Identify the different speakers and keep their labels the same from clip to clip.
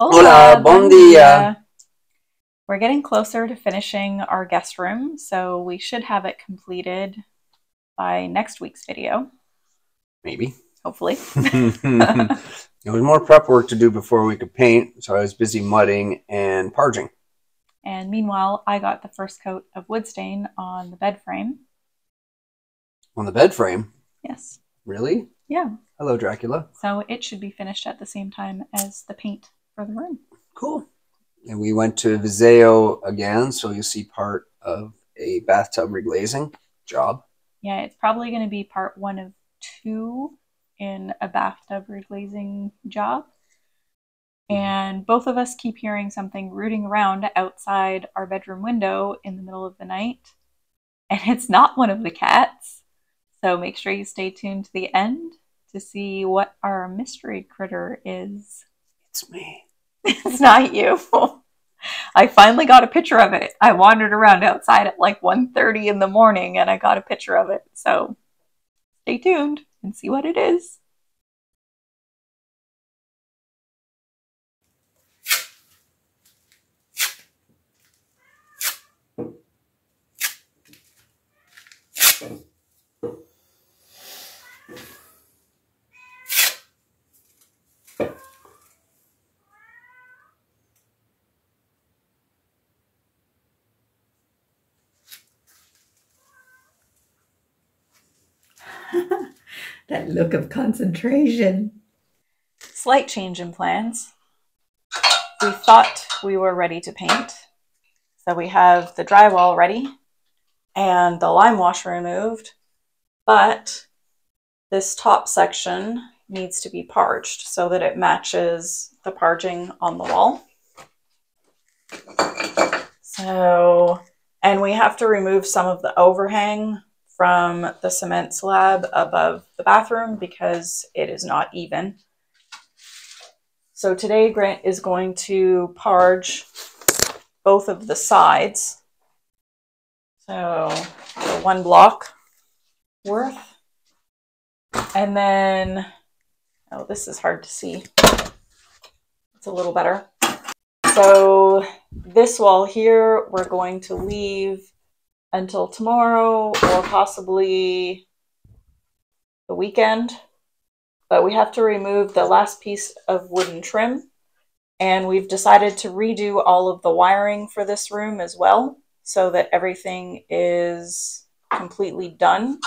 Speaker 1: Hola, bon dia. We're getting closer to finishing our guest room, so we should have it completed by next week's video,
Speaker 2: Maybe.
Speaker 1: hopefully.
Speaker 2: there was more prep work to do before we could paint, so I was busy mudding and parging.
Speaker 1: and meanwhile, I got the first coat of wood stain on the bed frame.
Speaker 2: On the bed frame.
Speaker 1: Yes.
Speaker 2: Really?
Speaker 1: Yeah.
Speaker 2: Hello, Dracula.
Speaker 1: So it should be finished at the same time as the paint for the.
Speaker 2: Cool. And we went to Viseu again, so you'll see part of a bathtub reglazing job.
Speaker 1: Yeah, it's probably going to be part one of two in a bathtub reglazing job. Mm-hmm. And both of us keep hearing something rooting around outside our bedroom window in the middle of the night. And it's not one of the cats. So make sure you stay tuned to the end to see what our mystery critter is.
Speaker 2: It's me.
Speaker 1: it's not you. I finally got a picture of it. I wandered around outside at like 1:30 in the morning and I got a picture of it. So stay tuned and see what it is.
Speaker 3: That look of concentration.
Speaker 1: Slight change in plans. We thought we were ready to paint. So we have the drywall ready and the lime wash removed, but this top section needs to be parged so that it matches the parging on the wall. So, and we have to remove some of the overhang from the cement slab above the bathroom because it is not even. So today Grant is going to parge both of the sides. So one block worth. And then, oh, this is hard to see. It's a little better. So this wall here, we're going to leave until tomorrow or possibly the weekend. But we have to remove the last piece of wooden trim. And we've decided to redo all of the wiring for this room as well so that everything is completely done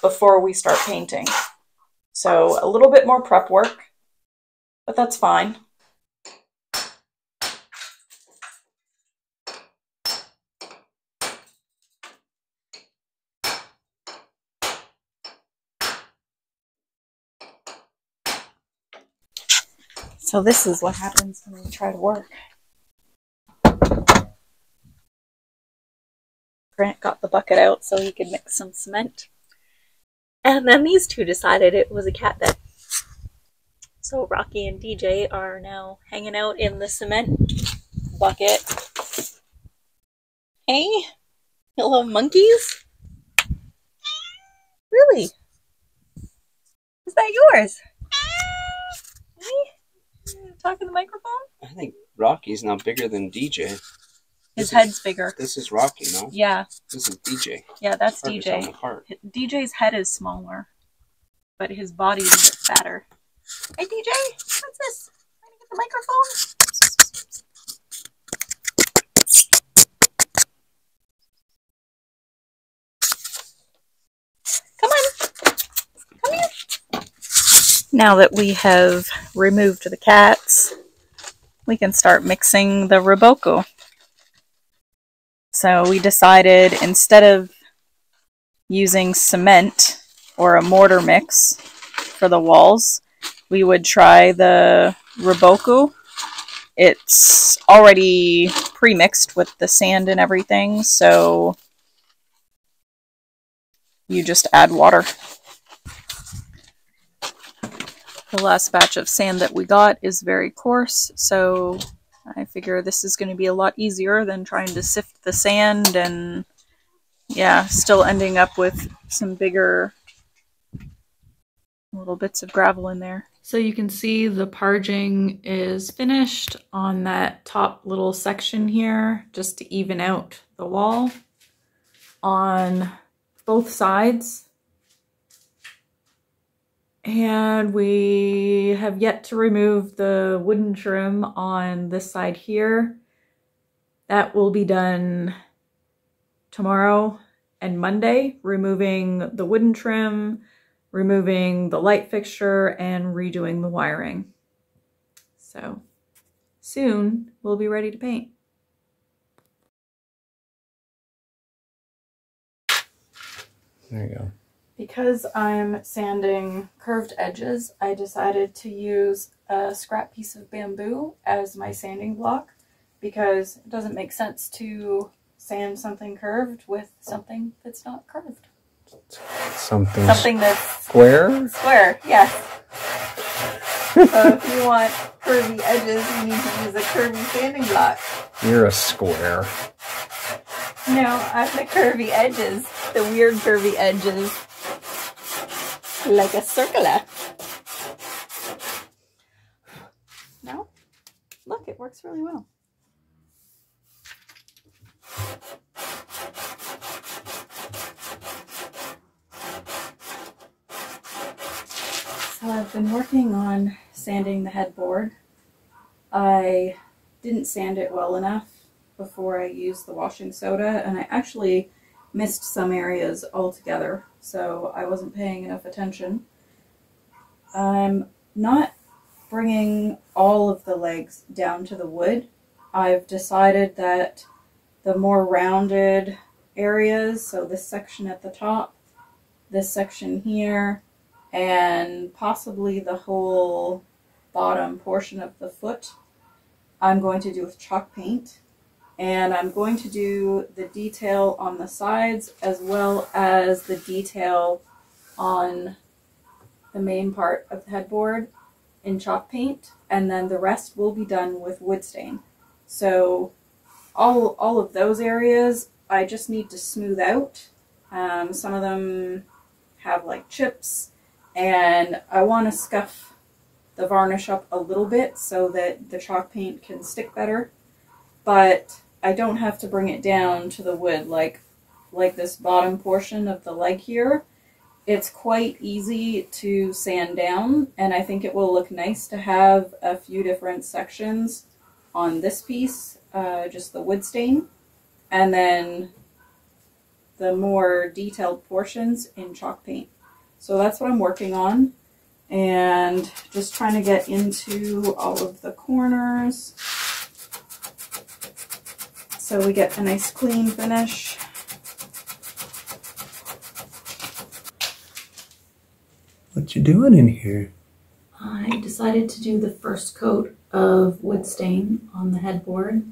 Speaker 1: before we start painting. So a little bit more prep work, but that's fine. So this is what happens when we try to work. Grant got the bucket out so he could mix some cement. And then these two decided it was a cat bed. So Rocky and DJ are now hanging out in the cement bucket. Hey, hello monkeys. Really? Is that yours? Talk in the microphone.
Speaker 2: I think Rocky's now bigger than DJ.
Speaker 1: His head's bigger.
Speaker 2: This is Rocky, no?
Speaker 1: Yeah,
Speaker 2: This is DJ.
Speaker 1: yeah, that's
Speaker 2: Hard to tell them
Speaker 1: DJ. DJ's head is smaller, but his body's a bit fatter. Hey DJ, what's this? Trying to get the microphone? Now that we have removed the cats, we can start mixing the Reboco. So we decided instead of using cement or a mortar mix for the walls, we would try the Reboco. It's already pre-mixed with the sand and everything, so you just add water. The last batch of sand that we got is very coarse, so I figure this is going to be a lot easier than trying to sift the sand and yeah, still ending up with some bigger little bits of gravel in there. So you can see the parging is finished on that top little section here, just to even out the wall on both sides. And we have yet to remove the wooden trim on this side here. That will be done tomorrow and Monday, removing the wooden trim, removing the light fixture, and redoing the wiring. So soon we'll be ready to paint.
Speaker 4: There you go.
Speaker 1: Because I'm sanding curved edges, I decided to use a scrap piece of bamboo as my sanding block because it doesn't make sense to sand something curved with something that's not curved.
Speaker 4: Something,
Speaker 1: Something that's
Speaker 4: square?
Speaker 1: square, yes. so if you want curvy edges, you need to use a curvy sanding block.
Speaker 4: You're a square.
Speaker 1: No, I'm the curvy edges, the weird curvy edges. Like a circular. No? Look, it works really well. So I've been working on sanding the headboard. I didn't sand it well enough before I used the washing soda, and I actually missed some areas altogether, so I wasn't paying enough attention. I'm not bringing all of the legs down to the wood. I've decided that the more rounded areas, so this section at the top, this section here, and possibly the whole bottom portion of the foot, I'm going to do with chalk paint and I'm going to do the detail on the sides as well as the detail on the main part of the headboard in chalk paint and then the rest will be done with wood stain. So all, all of those areas I just need to smooth out. Um, some of them have like chips and I want to scuff the varnish up a little bit so that the chalk paint can stick better. But I don't have to bring it down to the wood like like this bottom portion of the leg here. It's quite easy to sand down and I think it will look nice to have a few different sections on this piece, uh, just the wood stain, and then the more detailed portions in chalk paint. So that's what I'm working on and just trying to get into all of the corners so we get a nice clean finish.
Speaker 4: What you doing in here?
Speaker 1: I decided to do the first coat of wood stain on the headboard.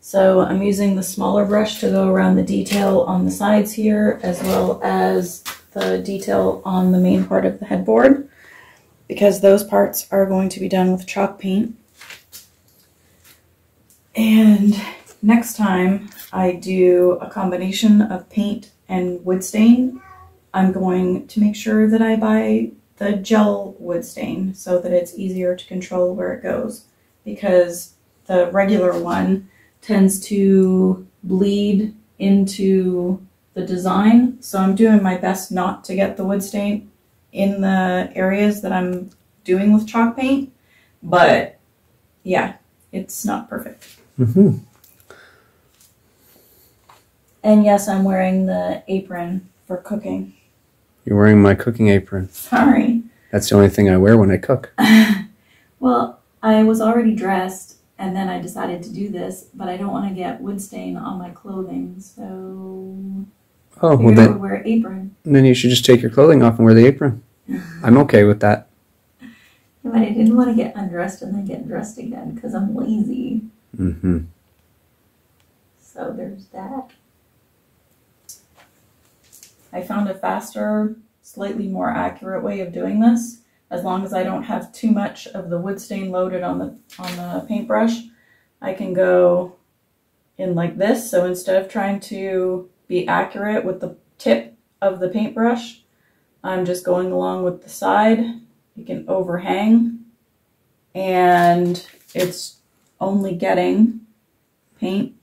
Speaker 1: So I'm using the smaller brush to go around the detail on the sides here as well as the detail on the main part of the headboard because those parts are going to be done with chalk paint. And next time I do a combination of paint and wood stain, I'm going to make sure that I buy the gel wood stain so that it's easier to control where it goes because the regular one tends to bleed into the design. So I'm doing my best not to get the wood stain in the areas that I'm doing with chalk paint. But yeah, it's not perfect.
Speaker 4: Mm-hmm.
Speaker 1: And yes, I'm wearing the apron for cooking.
Speaker 4: You're wearing my cooking apron.
Speaker 1: Sorry.
Speaker 4: That's the only thing I wear when I cook.
Speaker 1: well, I was already dressed and then I decided to do this, but I don't want to get wood stain on my clothing, so
Speaker 4: Oh, well
Speaker 1: figured I would
Speaker 4: then,
Speaker 1: wear apron.
Speaker 4: then you should just take your clothing off and wear the apron. I'm okay with that.
Speaker 1: But I didn't want to get undressed and then get dressed again because I'm lazy.
Speaker 4: Mm-hmm.
Speaker 1: So there's that. I found a faster, slightly more accurate way of doing this. As long as I don't have too much of the wood stain loaded on the on the paintbrush, I can go in like this. So instead of trying to be accurate with the tip of the paintbrush, I'm just going along with the side. You can overhang and it's only getting paint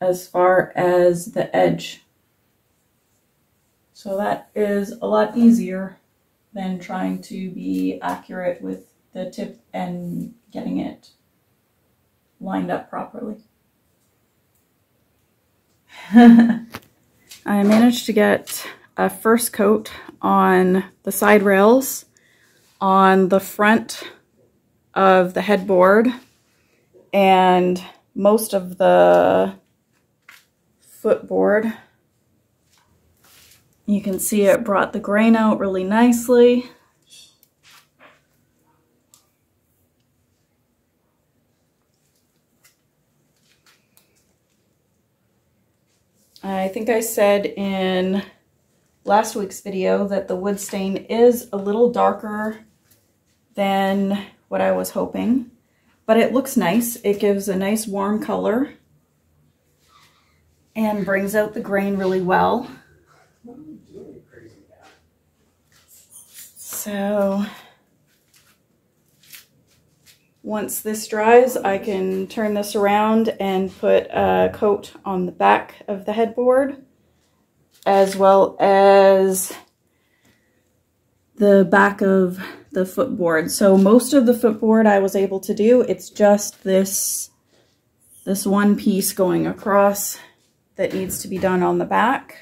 Speaker 1: as far as the edge. So that is a lot easier than trying to be accurate with the tip and getting it lined up properly. I managed to get a first coat on the side rails, on the front of the headboard, and most of the footboard. You can see it brought the grain out really nicely. I think I said in last week's video that the wood stain is a little darker than what I was hoping, but it looks nice. It gives a nice warm color and brings out the grain really well. So once this dries, I can turn this around and put a coat on the back of the headboard as well as the back of the footboard. So most of the footboard I was able to do, it's just this, this one piece going across that needs to be done on the back.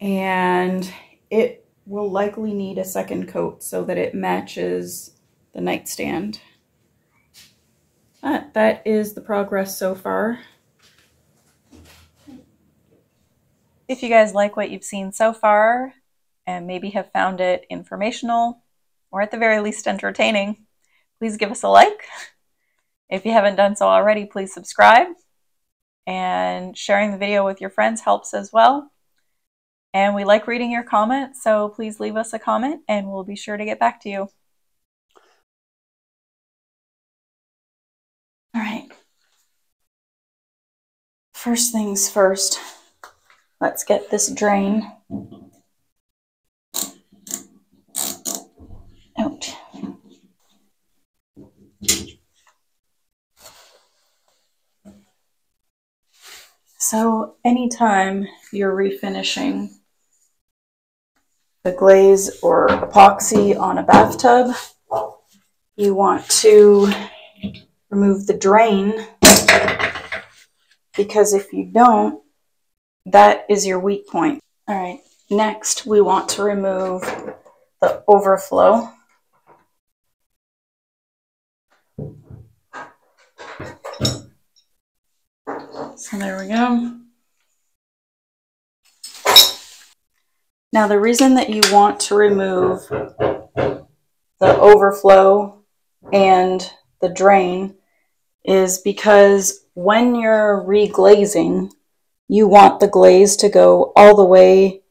Speaker 1: And it will likely need a second coat so that it matches the nightstand. But that is the progress so far.
Speaker 5: If you guys like what you've seen so far and maybe have found it informational or at the very least entertaining, please give us a like. If you haven't done so already, please subscribe. And sharing the video with your friends helps as well. And we like reading your comments, so please leave us a comment and we'll be sure to get back to you.
Speaker 1: All right. First things first, let's get this drain out. So anytime you're refinishing the glaze or epoxy on a bathtub, you want to remove the drain because if you don't, that is your weak point. All right, next we want to remove the overflow. So there we go. Now the reason that you want to remove the overflow and the drain is because when you're reglazing, you want the glaze to go all the way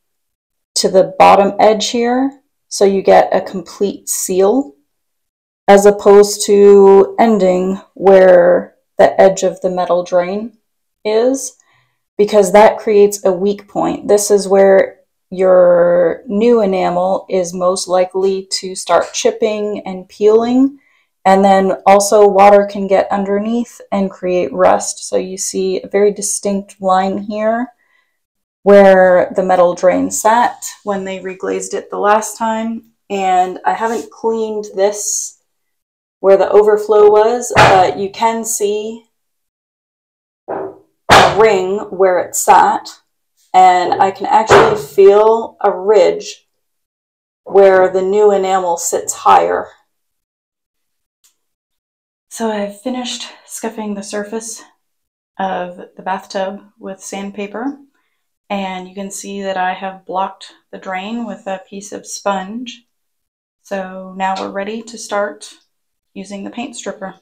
Speaker 1: to the bottom edge here so you get a complete seal as opposed to ending where the edge of the metal drain is because that creates a weak point. This is where your new enamel is most likely to start chipping and peeling and then also water can get underneath and create rust. So you see a very distinct line here where the metal drain sat when they reglazed it the last time. And I haven't cleaned this where the overflow was, but you can see a ring where it sat. And I can actually feel a ridge where the new enamel sits higher so I've finished scuffing the surface of the bathtub with sandpaper and you can see that I have blocked the drain with a piece of sponge. So now we're ready to start using the paint stripper.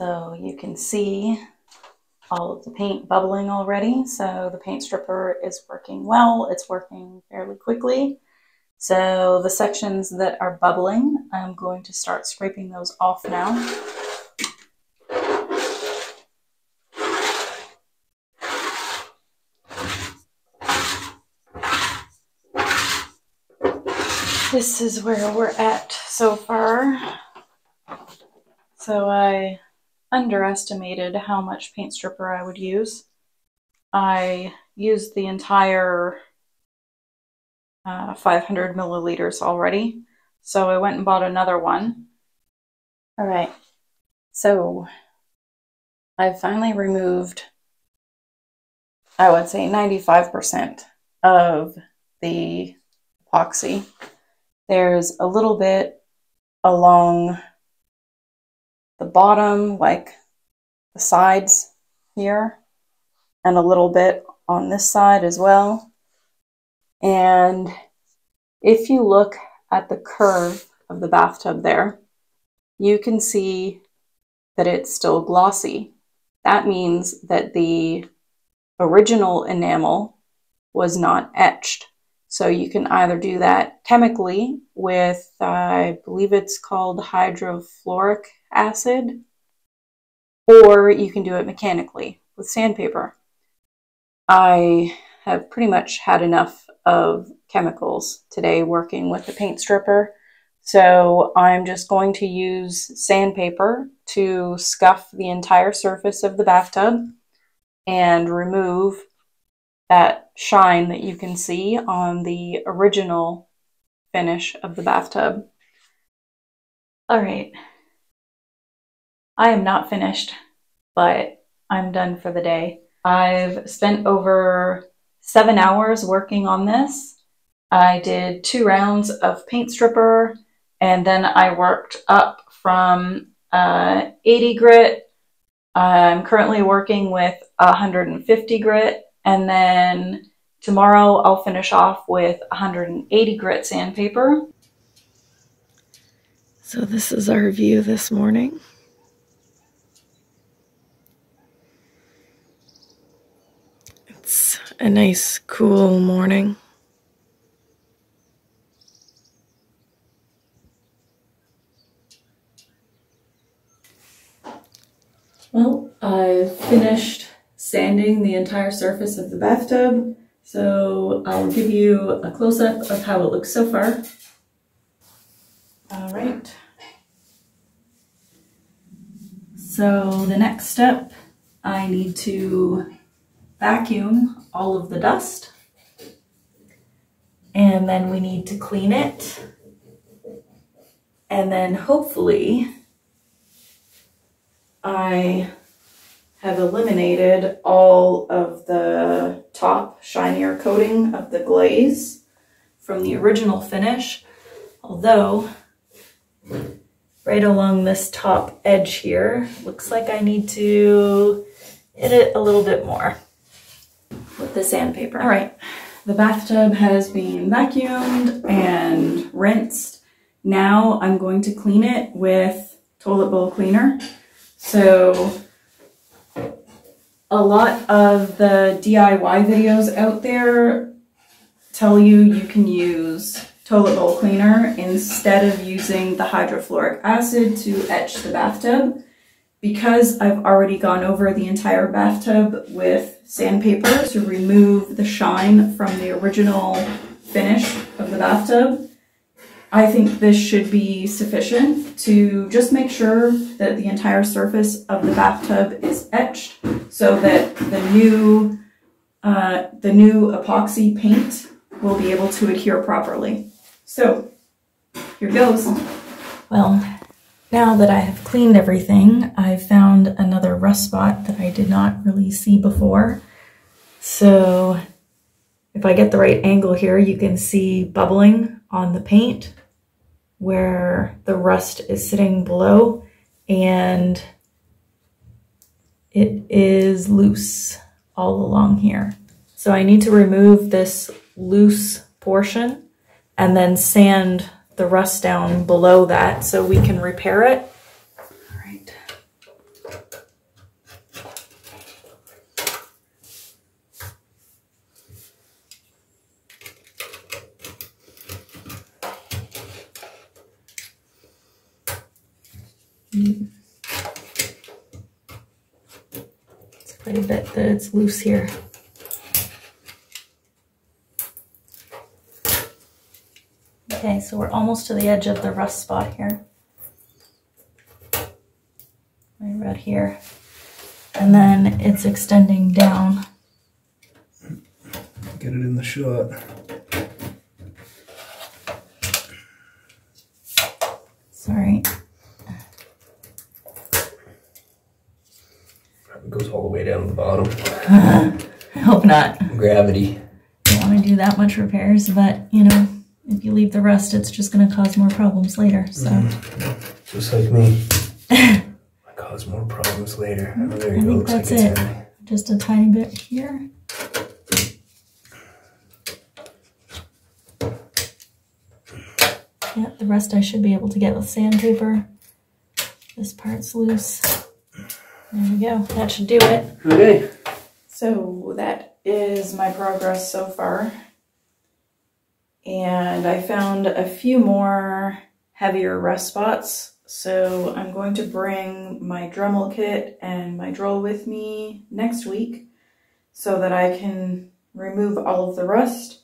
Speaker 1: So you can see all of the paint bubbling already. So the paint stripper is working well. It's working fairly quickly. So the sections that are bubbling, I'm going to start scraping those off now. This is where we're at so far. So I underestimated how much paint stripper I would use. I used the entire uh, 500 milliliters already. So I went and bought another one. All right. So I've finally removed, I would say 95% of the epoxy. There's a little bit along the bottom, like the sides here, and a little bit on this side as well. And if you look at the curve of the bathtub there, you can see that it's still glossy. That means that the original enamel was not etched. So you can either do that chemically with, uh, I believe it's called hydrofluoric acid, or you can do it mechanically with sandpaper. I have pretty much had enough of chemicals today working with the paint stripper. So I'm just going to use sandpaper to scuff the entire surface of the bathtub and remove that shine that you can see on the original finish of the bathtub. All right. I am not finished, but I'm done for the day. I've spent over seven hours working on this. I did two rounds of paint stripper and then I worked up from uh, 80 grit. I'm currently working with 150 grit and then tomorrow I'll finish off with 180 grit sandpaper.
Speaker 3: So this is our view this morning. It's a nice cool morning.
Speaker 1: Well, I've finished sanding the entire surface of the bathtub, so I'll give you a close-up of how it looks so far. All right. So the next step, I need to vacuum all of the dust. And then we need to clean it. And then hopefully I have eliminated all of the top shinier coating of the glaze from the original finish. Although, right along this top edge here, looks like I need to hit it a little bit more with the sandpaper. All right, the bathtub has been vacuumed and rinsed. Now I'm going to clean it with toilet bowl cleaner. So a lot of the DIY videos out there tell you you can use toilet bowl cleaner instead of using the hydrofluoric acid to etch the bathtub. Because I've already gone over the entire bathtub with sandpaper to remove the shine from the original finish of the bathtub, I think this should be sufficient to just make sure that the entire surface of the bathtub is etched so that the new uh, the new epoxy paint will be able to adhere properly. So here goes. Well, now that I have cleaned everything, I've found another rust spot that I did not really see before. So if I get the right angle here, you can see bubbling on the paint where the rust is sitting below and it is loose all along here. So I need to remove this loose portion and then sand the rust down below that so we can repair it.
Speaker 3: Bit that it's loose here. Okay, so we're almost to the edge of the rust spot here. Right about here. And then it's extending down.
Speaker 6: Get it in the shot.
Speaker 3: Sorry.
Speaker 6: It goes all the way down the bottom.
Speaker 3: I hope not.
Speaker 6: Gravity.
Speaker 3: Don't want to do that much repairs, but you know, if you leave the rust, it's just going to cause more problems later. So mm-hmm.
Speaker 6: Just like me. I cause more problems later. Mm-hmm. Oh, there you
Speaker 3: I
Speaker 6: go.
Speaker 3: think
Speaker 6: Looks
Speaker 3: that's
Speaker 6: it's
Speaker 3: it.
Speaker 6: heavy.
Speaker 3: just a tiny bit here. Yeah, the rest I should be able to get with sandpaper. This part's loose. There we go. That should do it.
Speaker 6: Okay.
Speaker 1: So that is my progress so far. And I found a few more heavier rust spots. So I'm going to bring my Dremel kit and my drill with me next week so that I can remove all of the rust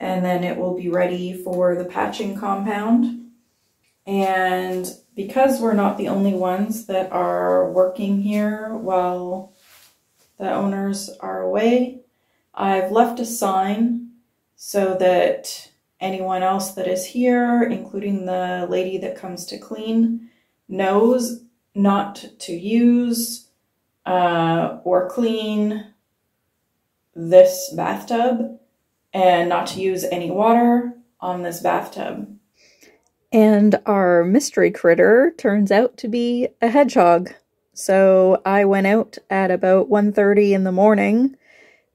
Speaker 1: and then it will be ready for the patching compound. And because we're not the only ones that are working here while the owners are away. I've left a sign so that anyone else that is here, including the lady that comes to clean, knows not to use uh, or clean this bathtub and not to use any water on this bathtub.
Speaker 5: And our mystery critter turns out to be a hedgehog. So I went out at about 1:30 in the morning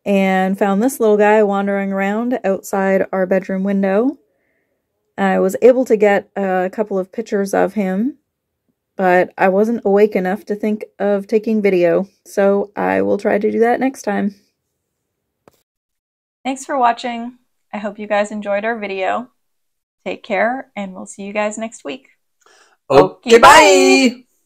Speaker 5: and found this little guy wandering around outside our bedroom window. I was able to get a couple of pictures of him, but I wasn't awake enough to think of taking video. So I will try to do that next time. Thanks for watching. I hope you guys enjoyed our video. Take care, and we'll see you guys next week.
Speaker 2: Okay,
Speaker 5: Okay,
Speaker 2: bye.